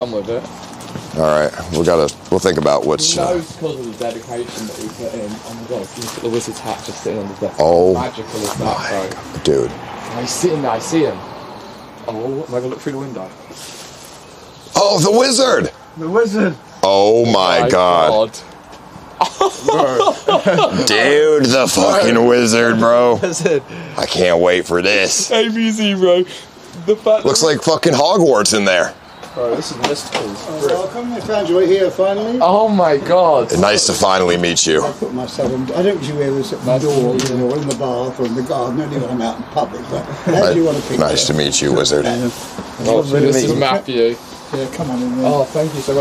done with it. All right, we gotta. We'll think about which. He Uh, because of the dedication that we put in. Oh my god, look at the wizard's hat just sitting on the desk. Oh Magical is that, bro? dude. Oh, he's sitting there, I see him. Oh, am I gonna look through the window? Oh, the wizard! The wizard. Oh my, god. dude, the fucking wizard, bro. Wizard. I can't wait for this. ABC, bro. The fact Looks like fucking Hogwarts in there. Bro, this is mystical. Welcome. I found you here finally. Oh my god. Nice to finally meet you. I put myself on. I don't usually wear this at my door, you know, or in the bath or in the garden, only when I'm out in public. But how do you want to pick Nice to meet you, wizard. Oh, this is Matthew. Yeah, come on in there. Oh, thank you so much.